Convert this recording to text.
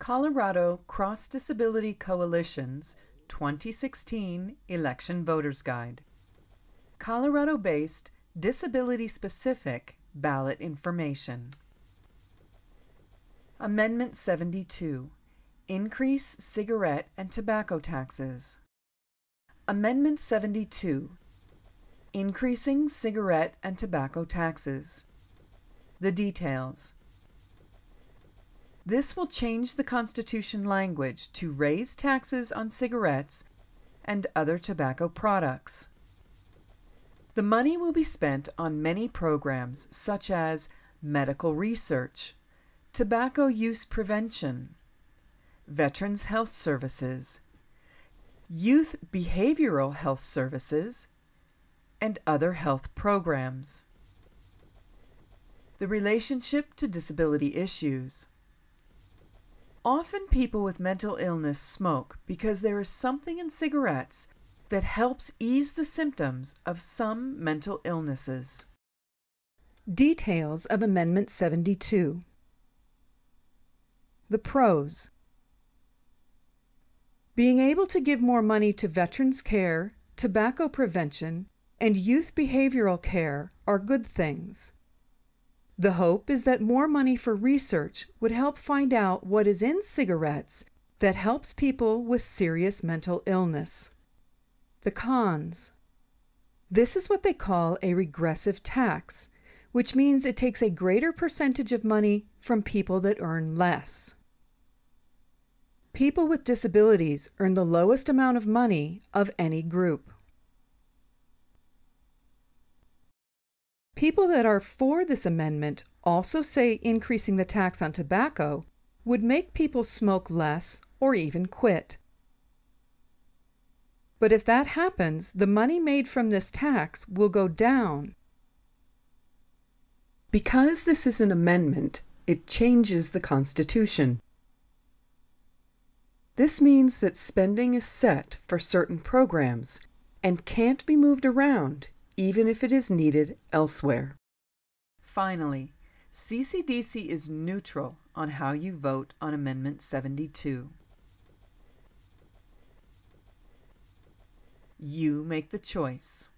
Colorado Cross Disability Coalition's 2016 Election Voters Guide. Colorado based, disability specific ballot information. Amendment 72 Increase cigarette and tobacco taxes. Amendment 72 Increasing cigarette and tobacco taxes. The details. This will change the Constitution language to raise taxes on cigarettes and other tobacco products. The money will be spent on many programs such as medical research, tobacco use prevention, Veterans Health Services, Youth Behavioral Health Services, and other health programs. The relationship to disability issues. Often people with mental illness smoke because there is something in cigarettes that helps ease the symptoms of some mental illnesses. Details of Amendment 72 The pros Being able to give more money to veterans care, tobacco prevention, and youth behavioral care are good things. The hope is that more money for research would help find out what is in cigarettes that helps people with serious mental illness. The cons. This is what they call a regressive tax, which means it takes a greater percentage of money from people that earn less. People with disabilities earn the lowest amount of money of any group. People that are for this amendment also say increasing the tax on tobacco would make people smoke less or even quit. But if that happens, the money made from this tax will go down. Because this is an amendment, it changes the Constitution. This means that spending is set for certain programs and can't be moved around even if it is needed elsewhere. Finally, CCDC is neutral on how you vote on Amendment 72. You make the choice.